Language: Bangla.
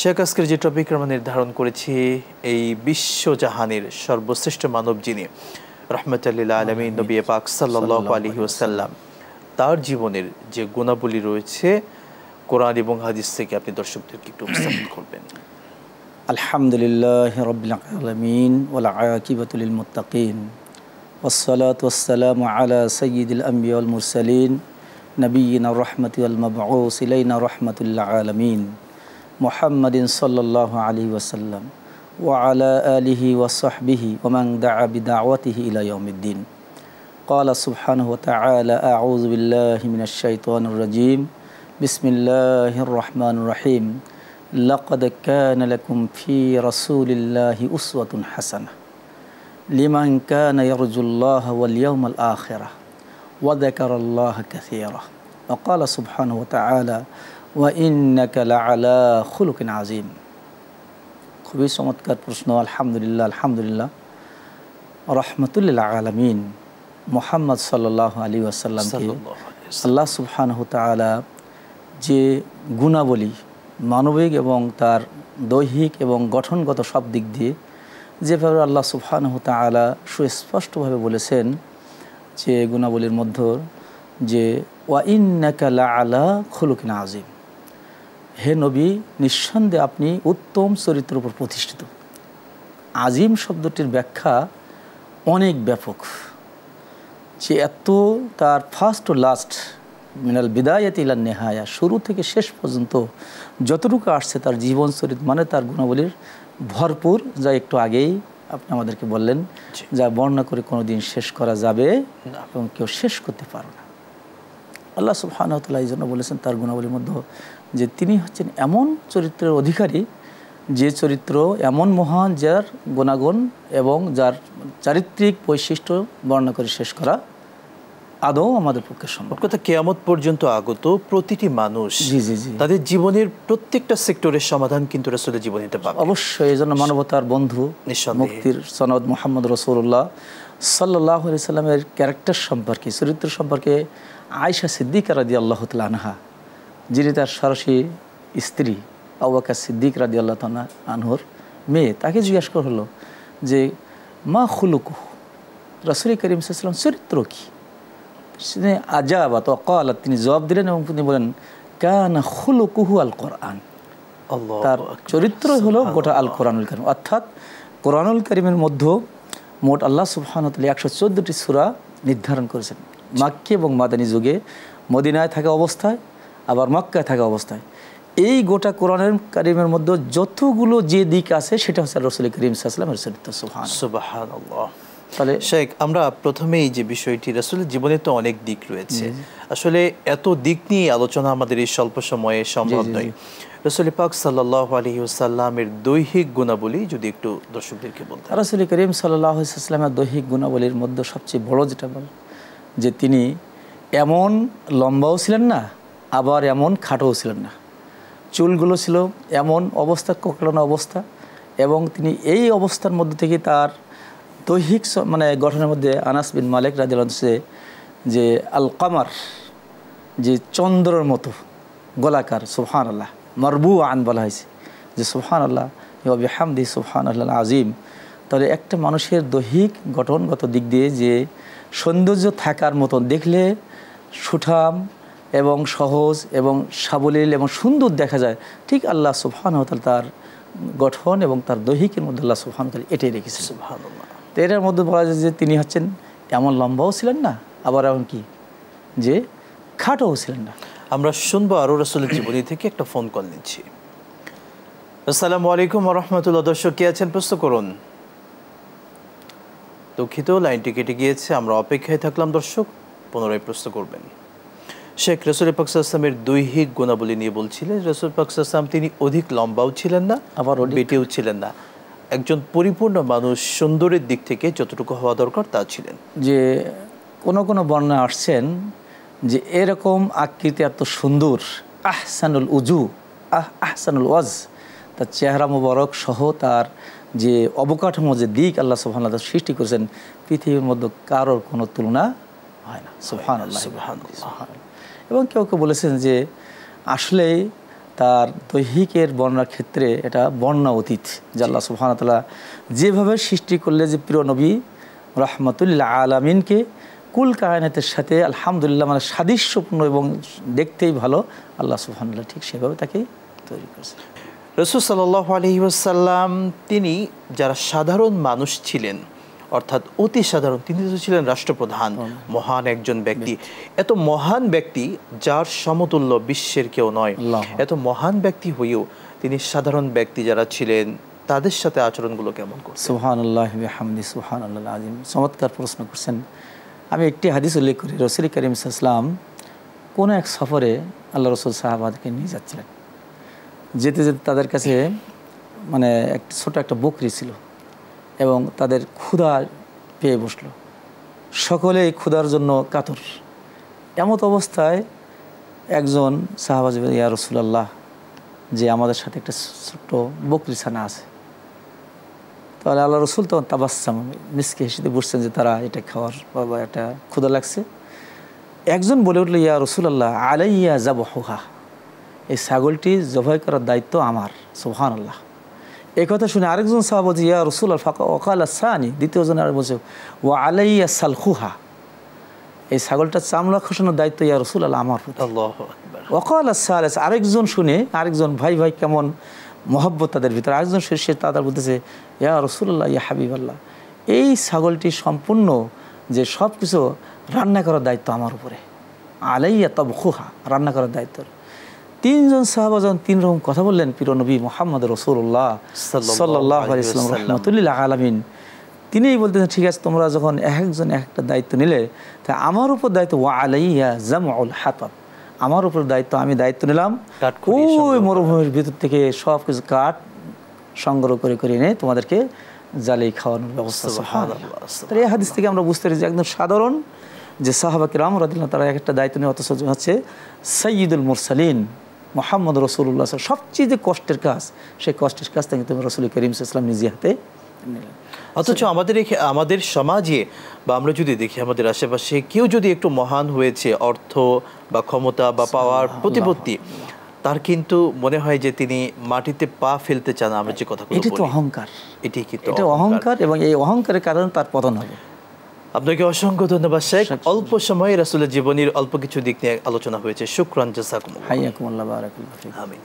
শেখ আজকের যে টপিক আমরা নির্ধারণ করেছি এই বিশ্বজাহানের সর্বশ্রেষ্ঠ মানব যিনি রহমতুল্লিল্লা আলমী নবী পাক সাল্লাহ আলহি ওসাল্লাম তার জীবনের যে গুণাবলী রয়েছে কোরআন এবং হাদিস থেকে আপনি দর্শকদেরকে একটু উপস্থাপন করবেন। আলহামদুলিল্লাহ রবিলমিন ওলাকিবতুল মুতাকিন ওসলাত ওসালাম আলা সঈদুল আম্বিউল মুরসালিন নবীন রহমতুল মবাউসিলাইন আলমিন। محمد صلى الله عليه وسلم وعلى آله وصحبه ومن دعا بدعوته إلى يوم الدين. قال سبحانه وتعالى أعوذ بالله من الشيطان الرجيم. بسم الله الرحمن الرحيم. لقد كان لكم في رسول الله أسوة حسنة. لمن كان يرجو الله واليوم الآخرة وذكر الله كثيرا. وقال سبحانه وتعالى আলা আজিম খুবই চমৎকার প্রশ্ন আলহামদুলিল্লাহ আলহামদুলিল্লাহ। রহমতুল্লাহ আলমিন। মোহাম্মদ সাল আলী ওয়াসাল্লাম আল্লাহ সুবহানহ তালা যে গুণাবলী মানবিক এবং তার দৈহিক এবং গঠনগত সব দিক দিয়ে যেভাবে আল্লাহ সুফান হুতা আলা সুস্পষ্টভাবে বলেছেন যে গুণাবলীর মধ্য যে ওয়াইন্নাকালা আলা খুলুকিন আজিম হে নবী নিঃসন্দেহে আপনি উত্তম চরিত্রের উপর প্রতিষ্ঠিত। আজিম শব্দটির ব্যাখ্যা অনেক ব্যাপক। যে এত তার ফার্স্ট ও লাস্ট মিনাল বিদায়াত ইলান নেহায়া শুরু থেকে শেষ পর্যন্ত যতটুকু আসছে তার জীবন চরিত্র মানে তার গুণাবলীর ভরপুর যা একটু আগেই আপনি আমাদেরকে বললেন যা বর্ণনা করে কোনো দিন শেষ করা যাবে এবং কেউ শেষ করতে পারো না। আল্লাহ সুবহানতাল্লাহ এই জন্য বলেছেন তার গুণাবলীর মধ্যে যে তিনি হচ্ছেন এমন চরিত্রের অধিকারী যে চরিত্র এমন মহান যার গুণাগুণ এবং যার চারিত্রিক বৈশিষ্ট্য বর্ণনা করে শেষ করা আদৌ আমাদের পক্ষে সম্ভব। কথা কেয়ামত পর্যন্ত আগত প্রতিটি মানুষ জি জি জি। তাদের জীবনের প্রত্যেকটা সেক্টরের সমাধান কিন্তু রসুলের জীবনীতে পাবে। অবশ্যই এই জন্য মানবতার বন্ধু। মুক্তির সনদ মোহাম্মদ রসুল্লাহ সাল্লাহ সাল্লামের ক্যারেক্টার সম্পর্কে চরিত্র সম্পর্কে আয়সা সিদ্দিক রাদি আল্লাহ আনহা যিনি তার সরাসরি স্ত্রী আবাকা সিদ্দিক রাদি আল্লাহ আনহর মেয়ে তাকে জিজ্ঞাসা করা হলো যে মা খুলুকু রসুল করিম সাল্লাম চরিত্র কী? তিনি আজা বা তকাল তিনি জবাব দিলেন এবং তিনি বলেন কানা খুলুকুহু আল কোরআন তার চরিত্র হলো গোটা আল কোরআনুল করিম। অর্থাৎ কোরআনুল করিমের মধ্যে মোট আল্লাহ সুবহানতলি একশো চোদ্দোটি সুরা নির্ধারণ করেছেন। মাক্কি এবং মাদানী যুগে মদিনায় থাকা অবস্থায় আবার মক্কায় থাকা অবস্থায়। এই গোটা কোরআনের কারিমের মধ্যে যতগুলো যে দিক আছে সেটা হচ্ছে রসুল করিম সুবহান তাহলে শেখ আমরা প্রথমেই যে বিষয়টি আসলে জীবনে তো অনেক দিক রয়েছে। আসলে এত দিক নিয়ে আলোচনা আমাদের এই স্বল্প সময়ে সম্ভব। নয়। রসুল পাক সাল্লাহ আলহি সাল্লামের দৈহিক গুণাবলী যদি একটু দর্শকদেরকে বলতেন। রাসুল করিম সাল্লামের দৈহিক গুণাবলীর মধ্যে সবচেয়ে বড় যেটা বল? যে তিনি এমন লম্বাও ছিলেন না, আবার এমন খাটোও ছিলেন না। চুলগুলো ছিল এমন অবস্থা, কোকড়ানো অবস্থা এবং তিনি এই অবস্থার মধ্যে থেকে তার দৈহিক মানে গঠনের মধ্যে আনাস বিন মালিক রাজিল যে আল কামার যে চন্দ্রর মতো গোলাকার সুফহান আল্লাহ মারবু আন বলা হয়েছে যে সুফহান আল্লাহ ইবি হামদি সুফহান আল্লাহ আজিম তাহলে একটা মানুষের দৈহিক গঠনগত দিক দিয়ে যে সৌন্দর্য থাকার মতন দেখলে সুঠাম এবং সহজ এবং সাবলীল এবং সুন্দর দেখা যায়। ঠিক আল্লাহ সুফহান তার গঠন এবং তার দৈহিকের মধ্যে আল্লাহ সুফহান এটাই রেখেছেন। তো এটার মধ্যে বলা যায় যে তিনি হচ্ছেন এমন লম্বাও ছিলেন না আবার এমন কি? যে খাটোও ছিলেন না। আমরা শুনব আরও রসুলের জীবনী থেকে একটা ফোন কল নিচ্ছি। আসসালামু আলাইকুম রহমতুল্লাহ। দর্শক কে আছেন? প্রশ্ন করুন। দুঃখিত লাইনটি কেটে গিয়েছে। আমরা অপেক্ষায় থাকলাম দর্শক পুনরায় প্রশ্ন করবেন। শেখ রসুল পাকসামের দৈহিক গুণাবলী নিয়ে বলছিলেন রসুল পাকসাম তিনি অধিক লম্বাও ছিলেন না আবার বেটেও ছিলেন না। একজন পরিপূর্ণ মানুষ সুন্দরের দিক থেকে যতটুকু হওয়া দরকার তা ছিলেন। যে কোনো কোনো বর্ণনা আসছেন যে এরকম আকৃতি এত সুন্দর আহসানুল উজু আহ আহসানুল ওয়াজ। তার চেহারা মুবারক সহ তার যে অবকাঠামো যে দিক আল্লাহ সুবহান সৃষ্টি করেছেন পৃথিবীর মধ্যে কারোর কোনো তুলনা হয় না। আল্লাহ এবং কেউ কেউ বলেছেন যে আসলেই তার দৈহিকের বর্ণার ক্ষেত্রে এটা বর্ণা অতীত যে আল্লাহ সুবহানাতালা যেভাবে সৃষ্টি করলে যে প্রিয় নবী রহমতুল্লাহ আলামিনকে কুল কায়নাতের সাথে আলহামদুলিল্লাহ মানে সাদৃশ্যপূর্ণ এবং দেখতেই ভালো আল্লাহ সুবহানাল্লাহ ঠিক সেভাবে তাকে তৈরি করেছে রসুল সাল্লাহ আলহি ওসাল্লাম তিনি যারা সাধারণ মানুষ ছিলেন অর্থাৎ অতি সাধারণ তিনি তো ছিলেন রাষ্ট্রপ্রধান মহান একজন ব্যক্তি। এত মহান ব্যক্তি যার সমতুল্য বিশ্বের কেউ নয়। এত মহান ব্যক্তি হয়েও তিনি সাধারণ ব্যক্তি যারা ছিলেন তাদের সাথে আচরণগুলো কেমন করছেন সুহান আল্লাহ হামদি সুহান আল্লাহ আজিম চমৎকার প্রশ্ন করছেন। আমি একটি হাদিস উল্লেখ করি। রসুল করিম ইসলাম কোনো এক সফরে আল্লাহ রসুল সাহাবাদকে নিয়ে যাচ্ছিলেন। যেতে যেতে তাদের কাছে মানে একটা ছোট একটা বকরি ছিল এবং তাদের ক্ষুধা পেয়ে বসল। সকলেই ক্ষুধার জন্য কাতর। এমত অবস্থায় একজন সাহাবাজ ইয়া রসুলাল্লাহ, যে আমাদের সাথে একটা ছোট্ট বকরি ছানা আছে। তাহলে আল্লাহ রসুল তখন তাবাসাম মিসকে হেসেতে বসছেন যে তারা এটা খাওয়ার বাবা একটা ক্ষুদা লাগছে। একজন বলে উঠল, ইয়া রসুলাল্লাহ, আলাইয়া যাব হোহা এই ছাগলটি জবাই করার দায়িত্ব আমার সোহান আল্লাহ এই কথা শুনে আরেকজন সাহা বলছে ইয়া রসুল আল ফাঁকা ওকাল সানি দ্বিতীয়জন আর বলছে ও আলাইয়া সালখুহা। এই ছাগলটা চামড়া খসানোর দায়িত্ব ইয়া রসুল আল্লাহ আমার ওকাল সালেস আরেকজন শুনে আরেকজন ভাই ভাই কেমন মহব্বত তাদের ভিতরে আরেকজন সে তাদের বলতেছে ইয়া রসুল্লাহ ইয়া হাবিব আল্লাহ এই ছাগলটি সম্পূর্ণ যে সব কিছু রান্না করার দায়িত্ব আমার উপরে। আলাইয়া তব খুহা রান্না করার দায়িত্ব। তিনজন সাহাবা যখন তিন রকম কথা বললেন পিরনবী মোহাম্মদ রসুল্লাহ সাল্লাল্লাহু সাল্লাহ ইসলাম। রহমতুল্লাহ আলমিন তিনিই বলতেছেন ঠিক আছে তোমরা যখন এক একজন এক একটা দায়িত্ব নিলে তা আমার উপর দায়িত্ব ওয়া আলাইয়া জামউল হাতাব আমার উপর দায়িত্ব আমি দায়িত্ব নিলাম। ওই মরুভূমির ভিতর থেকে সব কিছু কাঠ সংগ্রহ করে করে এনে তোমাদেরকে জ্বালিয়ে খাওয়ানোর ব্যবস্থা এই হাদিস থেকে আমরা বুঝতে পারি যে একদম সাধারণ যে সাহাবাকে রাম রাদিল্লাহ তারা এক একটা দায়িত্ব নিয়ে অথচ হচ্ছে সৈয়দুল মুরসালিন মোহাম্মদ রসুল্লাহ সবচেয়ে যে কষ্টের কাজ সেই কষ্টের কাজ থেকে তুমি রসুল করিম ইসলাম নিজে হাতে নিলেন। অথচ আমাদের এখে- আমাদের সমাজে বা আমরা যদি দেখি আমাদের আশেপাশে কেউ যদি একটু মহান হয়েছে অর্থ বা ক্ষমতা বা পাওয়ার প্রতিপত্তি তার কিন্তু মনে হয় যে তিনি মাটিতে পা ফেলতে চান আমরা যে কথা এটি তো অহংকার। এটি কিন্তু এটা অহংকার এবং এই অহংকারের কারণে তার পতন হবে। আপনাকে অসংখ্য ধন্যবাদ শেখ। অল্প সময়ে রাসুলের জীবনীর অল্প কিছু দিক নিয়ে আলোচনা হয়েছে। শুক্রান জাসাকুম হাইয়াকুম আল্লাহ বারাকুল্লাহ আমিন।